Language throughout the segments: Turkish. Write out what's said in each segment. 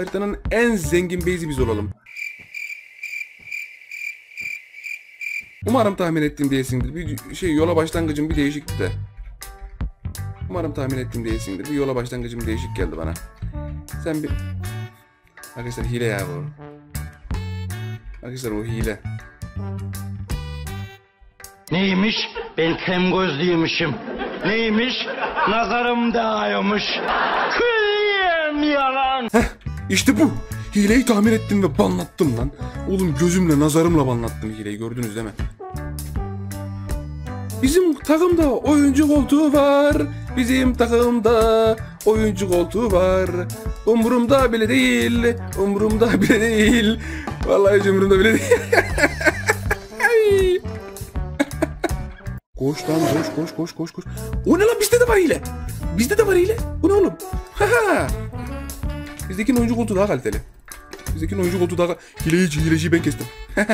haritanın en zengin base'i biz olalım. Umarım tahmin ettiğim diyesindir. Bir şey yola başlangıcım bir değişikti de. Umarım tahmin ettiğim diyesindir. Bir yola başlangıcım değişik geldi bana. Sen bir... Arkadaşlar hile ya bu. Arkadaşlar o hile. Neymiş? Ben kem gözlüymüşüm. Neymiş? Nazarım dağıyormuş. Kıyım yalan. İşte bu. Hileyi tahmin ettim ve banlattım lan. Oğlum gözümle nazarımla banlattım hileyi gördünüz değil mi? Bizim takımda oyuncu koltuğu var. Bizim takımda oyuncu koltuğu var. Umurumda bile değil. Umurumda bile değil. Vallahi umurumda bile değil. Koş lan koş koş koş koş koş. O ne lan bizde de var hile. Bizde de var hile. Bu ne oğlum? Haha. Bizdekinin oyuncu koltuğu daha kaliteli. Bizdekinin oyuncu koltuğu daha hileci hileci ben kestim.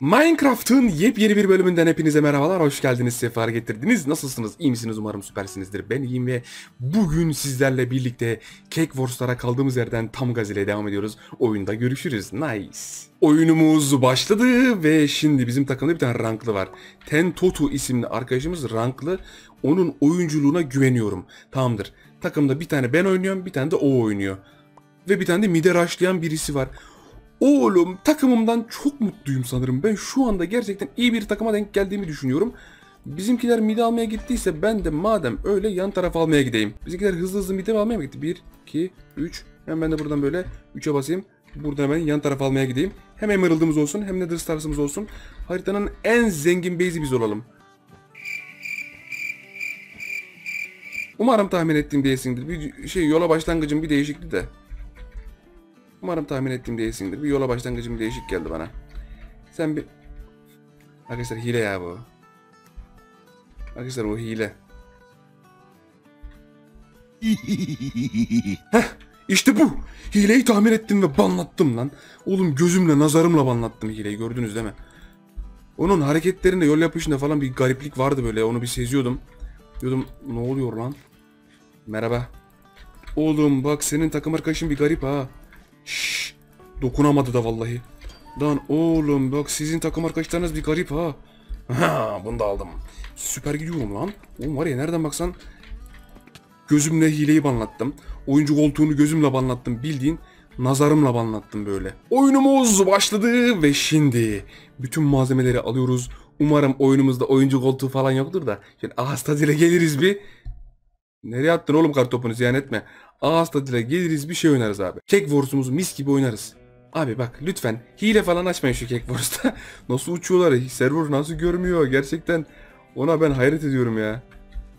Minecraft'ın yepyeni bir bölümünden hepinize merhabalar. Hoş geldiniz, sefer getirdiniz. Nasılsınız? İyi misiniz? Umarım süpersinizdir. Ben iyiyim ve bugün sizlerle birlikte Cake Wars'lara kaldığımız yerden tam gaz ile devam ediyoruz. Oyunda görüşürüz. Nice. Oyunumuz başladı ve şimdi bizim takımda bir tane ranklı var. Ten Totu isimli arkadaşımız ranklı. Onun oyunculuğuna güveniyorum. Tamamdır. Takımda bir tane ben oynuyorum, bir tane de o oynuyor. Ve bir tane de mide rushlayan birisi var. Oğlum takımımdan çok mutluyum sanırım. Ben şu anda gerçekten iyi bir takıma denk geldiğimi düşünüyorum. Bizimkiler mide almaya gittiyse ben de madem öyle yan taraf almaya gideyim. Bizimkiler hızlı hızlı mide almaya mı gitti? 1, 2, 3. Hemen ben de buradan böyle 3'e basayım. Buradan hemen yan taraf almaya gideyim. Hem Emerald'ımız olsun hem Nether Stars'ımız olsun. Haritanın en zengin base'i biz olalım. Umarım tahmin ettiğim diyesindir. Bir şey yola başlangıcım bir değişikti de. Umarım tahmin ettiğim değilsindir. Bir yola başlangıcım değişik geldi bana. Sen bir... Arkadaşlar hile ya bu. Arkadaşlar o hile. Heh, işte bu. Hileyi tahmin ettim ve banlattım lan. Oğlum gözümle nazarımla banlattım hileyi gördünüz değil mi? Onun hareketlerinde yol yapışında falan bir gariplik vardı böyle onu bir seziyordum. Diyordum ne oluyor lan? Merhaba. Oğlum bak senin takım arkadaşın bir garip ha. Şşş. Dokunamadı da vallahi. Lan oğlum bak sizin takım arkadaşlarınız bir garip ha. Ha bunu da aldım. Süper gidiyorum lan. Oğlum var ya nereden baksan gözümle hileyi banlattım. Oyuncu koltuğunu gözümle banlattım bildiğin nazarımla banlattım böyle. Oyunumuz başladı ve şimdi bütün malzemeleri alıyoruz. Umarım oyunumuzda oyuncu koltuğu falan yoktur da şöyle ağız tadıyla geliriz bir. Nereye attın oğlum kartopunu ziyan etme. Ağız tadıyla geliriz bir şey oynarız abi. Cake Wars'umuzu mis gibi oynarız. Abi bak lütfen hile falan açmayın şu Cake Wars'ta. nasıl uçuyorlar? Server nasıl görmüyor? Gerçekten ona ben hayret ediyorum ya.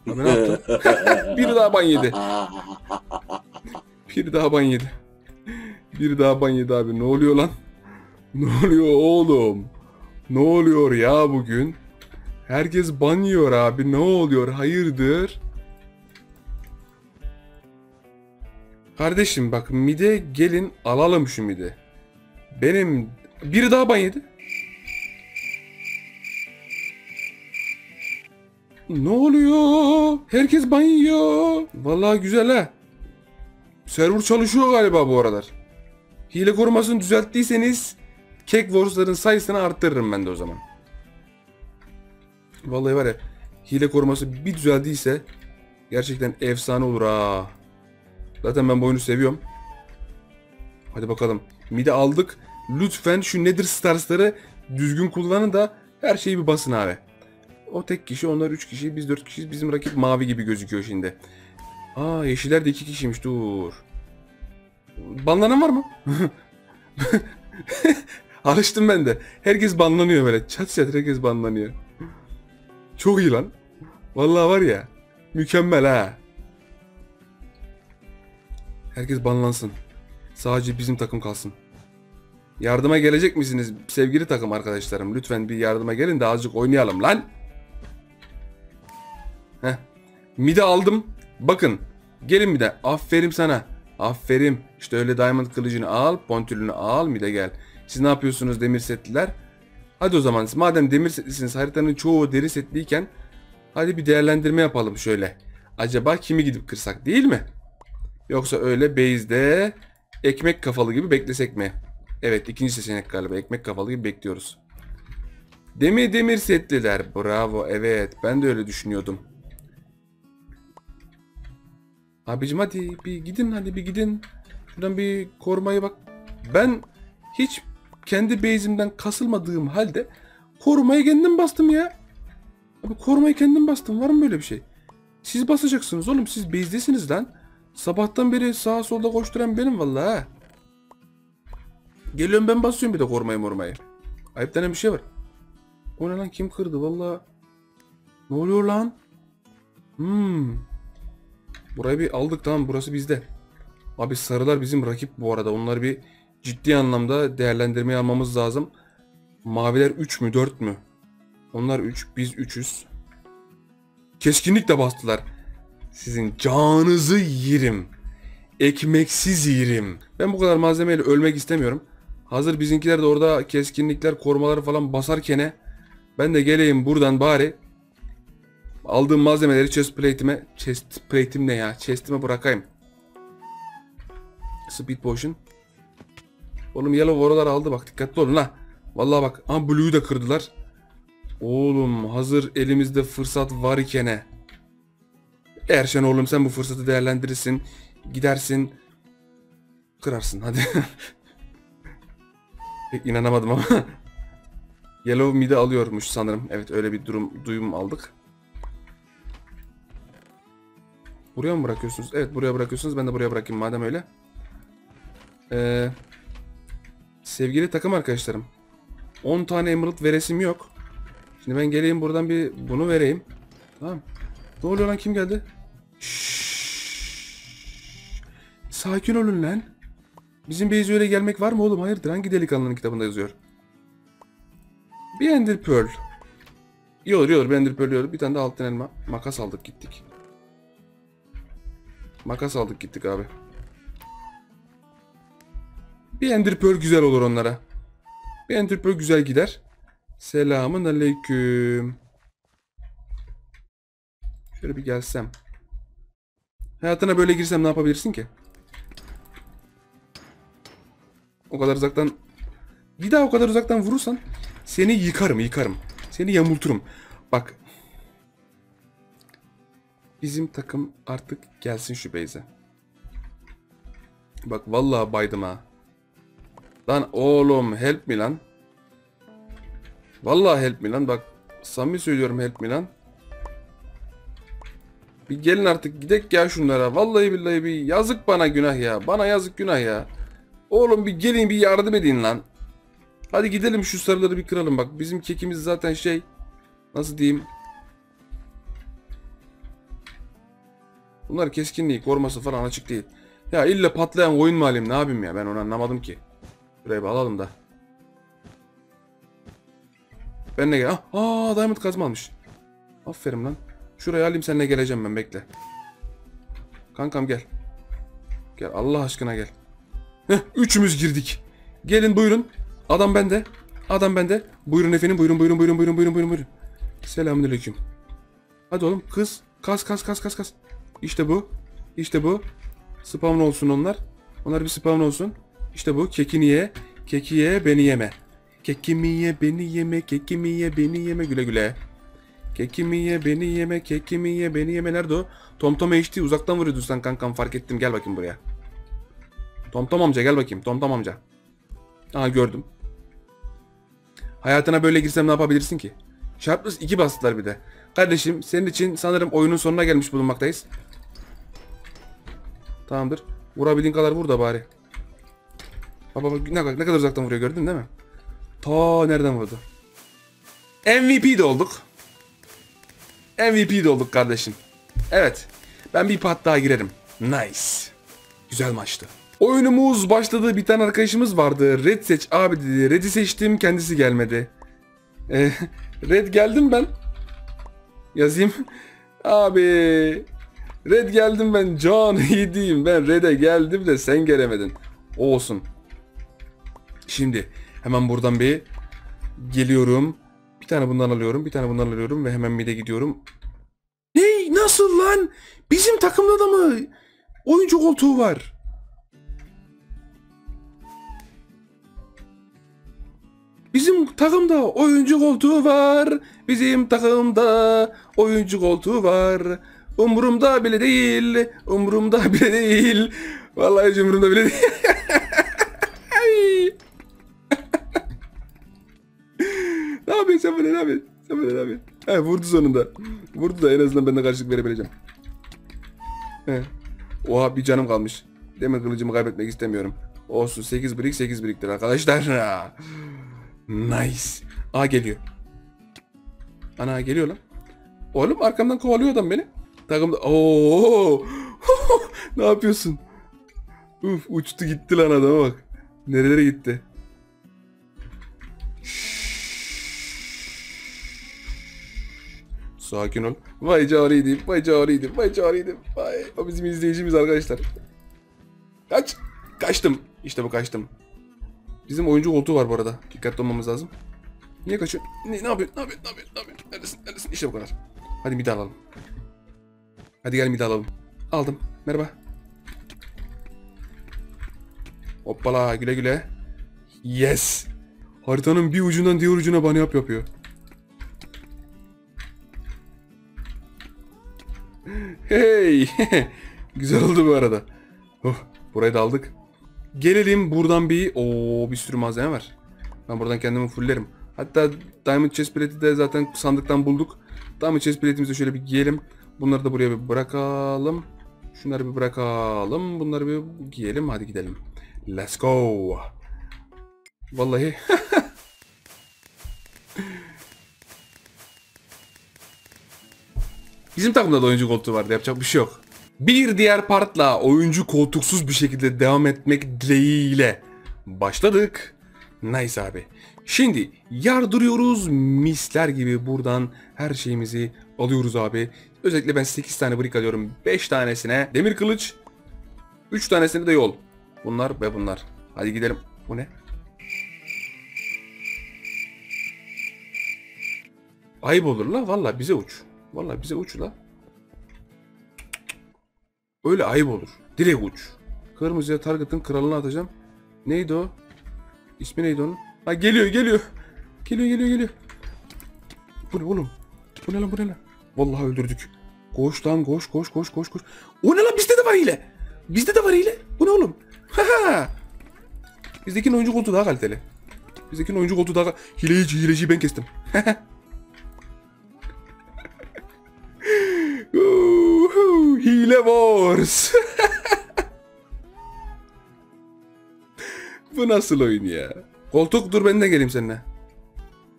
Abi ne yaptın? Biri daha ban yedi. Biri daha ban yedi. Biri daha ban yedi abi. Ne oluyor lan? Ne oluyor oğlum? Ne oluyor ya bugün? Herkes ban yiyor abi. Ne oluyor? Hayırdır? Kardeşim bak mide gelin alalım şu mide. Benim biri daha ban yedi. Ne oluyor? Herkes ban. Vallahi güzel ha. Server çalışıyor galiba bu aralar. Hile korumasını düzelttiyseniz Cake Wars'ların sayısını arttırırım ben de o zaman. Vallahi var ya hile koruması bir düzeldiyse gerçekten efsane olur ha. Zaten ben bu oyunu seviyorum. Hadi bakalım. Mide aldık. Lütfen şu Nether Stars'ları düzgün kullanın da her şeyi bir basın abi. O tek kişi, onlar 3 kişi, biz 4 kişiyiz. Bizim rakip mavi gibi gözüküyor şimdi. Aa yeşiller de 2 kişiymiş dur. Banlanan var mı? Alıştım ben de. Herkes banlanıyor böyle. Çat çat herkes banlanıyor. Çok iyi lan. Vallahi var ya. Mükemmel ha. Herkes banlansın. Sadece bizim takım kalsın. Yardıma gelecek misiniz sevgili takım arkadaşlarım? Lütfen bir yardıma gelin de azıcık oynayalım lan. Heh. Mide aldım. Bakın. Gelin bir de. Aferin sana. Aferin. İşte öyle diamond kılıcını al. Pontülünü al. Mide gel. Siz ne yapıyorsunuz demir setliler? Hadi o zaman madem demir setlisiniz haritanın çoğu deri setliyken hadi bir değerlendirme yapalım şöyle. Acaba kimi gidip kırsak değil mi? Yoksa öyle base'de ekmek kafalı gibi beklesek mi? Evet ikinci seçenek galiba. Ekmek kafalı gibi bekliyoruz. Demir demir setliler. Bravo. Evet. Ben de öyle düşünüyordum. Abicim hadi bir gidin hadi bir gidin. Şuradan bir korumaya bak. Ben hiç kendi base'imden kasılmadığım halde korumaya kendim bastım ya. Abi korumayı kendim bastım. Var mı böyle bir şey? Siz basacaksınız oğlum. Siz base'desiniz lan. Sabahtan beri sağa solda koşturan benim vallahi. ha. Geliyorum ben basıyorum bir de korumayı morumayı. Ayıp denen bir şey var. O ne lan kim kırdı vallahi. Ne oluyor lan? Hmm. Burayı bir aldık tamam burası bizde. Abi sarılar bizim rakip bu arada. Onları bir ciddi anlamda değerlendirmeye almamız lazım. Maviler 3 mü 4 mü? Onlar 3 biz 3'üz. Keskinlikle bastılar. Sizin canınızı yerim. Ekmeksiz yerim. Ben bu kadar malzemeyle ölmek istemiyorum. Hazır bizimkiler de orada keskinlikler, korumaları falan basarkene ben de geleyim buradan bari aldığım malzemeleri chest plate'ime chest plate'im ne ya? Chest'ime bırakayım. Speed potion. Oğlum yellow oralar aldı bak dikkatli olun ha. Vallahi bak ama blue'yu da kırdılar. Oğlum hazır elimizde fırsat var ikene. Erşen oğlum sen bu fırsatı değerlendirirsin. Gidersin. Kırarsın hadi. Pek inanamadım ama. Yellow mid'i alıyormuş sanırım. Evet öyle bir durum duyum aldık. Buraya mı bırakıyorsunuz? Evet buraya bırakıyorsunuz. Ben de buraya bırakayım madem öyle. Ee, sevgili takım arkadaşlarım. 10 tane emerald veresim yok. Şimdi ben geleyim buradan bir bunu vereyim. Tamam. Ne oluyor lan kim geldi? Şşş. Sakin olun lan. Bizim beyze öyle gelmek var mı oğlum? Hayırdır hangi delikanlının kitabında yazıyor? Bir ender pearl. İyi olur bir ender pearl olur. Bir tane de altın elma. Makas aldık gittik. Makas aldık gittik abi. Bir ender pearl güzel olur onlara. Bir ender pearl güzel gider. Selamun aleyküm. Şöyle bir gelsem. Hayatına böyle girsem ne yapabilirsin ki? O kadar uzaktan... Bir daha o kadar uzaktan vurursan seni yıkarım yıkarım. Seni yamulturum. Bak. Bizim takım artık gelsin şu base'e. Bak vallahi baydım ha. Lan oğlum help me lan. Vallahi help me lan bak. Samimi söylüyorum help me lan. Bir gelin artık gidek ya şunlara. Vallahi billahi bir yazık bana günah ya. Bana yazık günah ya. Oğlum bir gelin bir yardım edin lan. Hadi gidelim şu sarıları bir kıralım bak. Bizim kekimiz zaten şey. Nasıl diyeyim. Bunlar keskinliği koruması falan açık değil. Ya illa patlayan oyun mu alayım ne yapayım ya ben onu anlamadım ki. Buraya bir alalım da. Ben ne gel? Ah, aa diamond kazma almış. Aferin lan. Şuraya alayım seninle geleceğim ben bekle. Kankam gel. Gel Allah aşkına gel. Heh, üçümüz girdik. Gelin buyurun. Adam bende. Adam bende. Buyurun efendim buyurun buyurun buyurun buyurun buyurun buyurun. Selamünaleyküm. Hadi oğlum kız. Kas kas kas kas kas. İşte bu. İşte bu. Spawn olsun onlar. Onlar bir spawn olsun. İşte bu. Kekini ye. Keki ye beni yeme. Kekimi ye beni yeme. Kekimi ye beni yeme güle güle. Kekimi ye beni yeme. Kekimi ye beni yeme. Nerede o? Tomtom HD uzaktan vuruyordu sen kankam fark ettim. Gel bakayım buraya. Tomtom amca gel bakayım. Tomtom amca. Aa gördüm. Hayatına böyle girsem ne yapabilirsin ki? Sharpless 2 bastılar bir de. Kardeşim senin için sanırım oyunun sonuna gelmiş bulunmaktayız. Tamamdır. Vurabildiğin kadar vur da bari. Baba bak ne, ne kadar uzaktan vuruyor gördün değil mi? Ta nereden vurdu? MVP de olduk. MVP olduk kardeşim. Evet. Ben bir pat daha girerim. Nice. Güzel maçtı. Oyunumuz başladı. Bir tane arkadaşımız vardı. Red seç abi dedi. Red'i seçtim. Kendisi gelmedi. Ee, Red geldim ben. Yazayım. Abi. Red geldim ben. Can yediğim. Ben Red'e geldim de sen gelemedin. O olsun. Şimdi hemen buradan bir geliyorum tane bundan alıyorum. Bir tane bundan alıyorum ve hemen mide gidiyorum. Ne? Nasıl lan? Bizim takımda da mı oyuncu koltuğu var? Bizim takımda oyuncu koltuğu var. Bizim takımda oyuncu koltuğu var. Umurumda bile değil. Umurumda bile değil. Vallahi umurumda bile değil. Sen böyle ne yapıyorsun? He vurdu sonunda. Vurdu da en azından ben de karşılık verebileceğim. He. Oha bir canım kalmış. Demir kılıcımı kaybetmek istemiyorum. Olsun 8 brick 8 bricktir arkadaşlar. nice. Aa geliyor. Ana geliyor lan. Oğlum arkamdan kovalıyor adam beni. Takımda. Oo. ne yapıyorsun? Uf uçtu gitti lan adama bak. Nerelere gitti? Sakin ol. Vay cariydim, vay cariydim, vay cariydim. Vay. O bizim izleyicimiz arkadaşlar. Kaç. Kaçtım. İşte bu kaçtım. Bizim oyuncu koltuğu var bu arada. Dikkatli olmamız lazım. Niye kaçıyorsun? Ne, ne yapıyorsun? Ne yapıyorsun? Ne yapıyorsun? Ne yapıyorsun? Neredesin? Neredesin? İşte bu kadar. Hadi mide alalım. Hadi gel mide alalım. Aldım. Merhaba. Hoppala güle güle. Yes. Haritanın bir ucundan diğer ucuna bana yap yapıyor. Hey. Güzel oldu bu arada. Oh, burayı da aldık. Gelelim buradan bir o bir sürü malzeme var. Ben buradan kendimi fulllerim. Hatta Diamond Chest Plate'i de zaten sandıktan bulduk. Diamond Chest Plate'imizi şöyle bir giyelim. Bunları da buraya bir bırakalım. Şunları bir bırakalım. Bunları bir giyelim. Hadi gidelim. Let's go. Vallahi Bizim takımda da oyuncu koltuğu vardı. Yapacak bir şey yok. Bir diğer partla oyuncu koltuksuz bir şekilde devam etmek dileğiyle başladık. Nice abi. Şimdi yardırıyoruz misler gibi buradan her şeyimizi alıyoruz abi. Özellikle ben 8 tane brick alıyorum. 5 tanesine demir kılıç. 3 tanesine de yol. Bunlar ve bunlar. Hadi gidelim. Bu ne? Ayıp olur la. Valla bize uç. Valla bize uç la. Öyle ayıp olur. Direkt uç. Kırmızıya target'ın kralını atacağım. Neydi o? İsmi neydi onun? Ha geliyor geliyor. Geliyor geliyor geliyor. Bu ne oğlum? Bu ne lan bu ne lan? Vallahi öldürdük. Koş lan koş koş koş koş koş. O ne lan bizde de var hile. Bizde de var hile. Bu ne oğlum? Haha. Bizdekinin oyuncu koltuğu daha kaliteli. Bizdekinin oyuncu koltuğu daha hileci hileciyi ben kestim. Hile Wars. Bu nasıl oyun ya? Koltuk dur ben de geleyim seninle.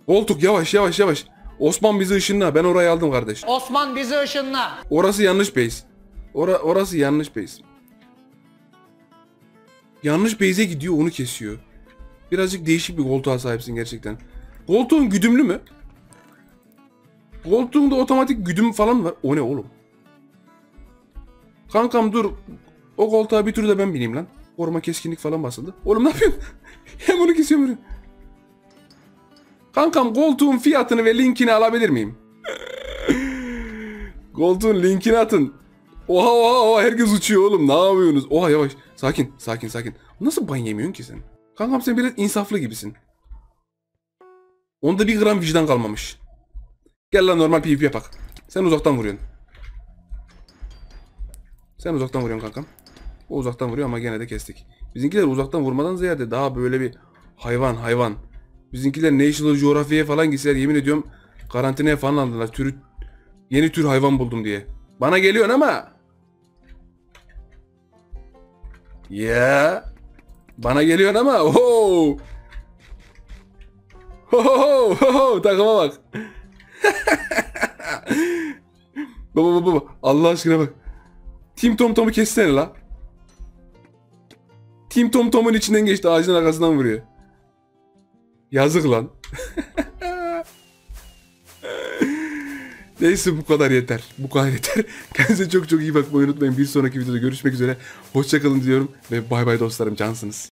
Koltuk yavaş yavaş yavaş. Osman bizi ışınla. Ben orayı aldım kardeş. Osman bizi ışınla. Orası yanlış base. Ora, orası yanlış base. Yanlış base'e gidiyor onu kesiyor. Birazcık değişik bir koltuğa sahipsin gerçekten. Koltuğun güdümlü mü? Koltuğunda otomatik güdüm falan var. O ne oğlum? Kankam dur. O koltuğa bir tur da ben bineyim lan. Koruma keskinlik falan basıldı. Oğlum ne yapıyorsun? hem onu kesiyorum. hem- Kankam koltuğun fiyatını ve linkini alabilir miyim? Koltuğun linkini atın. Oha oha oha herkes uçuyor oğlum. Ne yapıyorsunuz? Oha yavaş. Sakin sakin sakin. Nasıl ban yemiyorsun ki sen? Kankam sen biraz insaflı gibisin. Onda bir gram vicdan kalmamış. Gel lan normal PvP yapak. Sen uzaktan vuruyorsun. Sen uzaktan vuruyorsun kankam. O uzaktan vuruyor ama gene de kestik. Bizimkiler uzaktan vurmadan ziyade daha böyle bir hayvan hayvan. Bizimkiler National Geographic'e falan gitseler yemin ediyorum karantinaya falan aldılar. Türü, yeni tür hayvan buldum diye. Bana geliyorsun ama. Ya. Bana geliyorsun ama. Oho. Ho ho ho ho takıma bak. baba baba Allah aşkına bak. Tim Tom Tom'u kessene la. Tim Tom Tom'un içinden geçti ağacın arkasından vuruyor. Yazık lan. Neyse bu kadar yeter. Bu kadar yeter. Kendinize çok çok iyi bakmayı unutmayın. Bir sonraki videoda görüşmek üzere. Hoşçakalın diyorum ve bay bay dostlarım cansınız.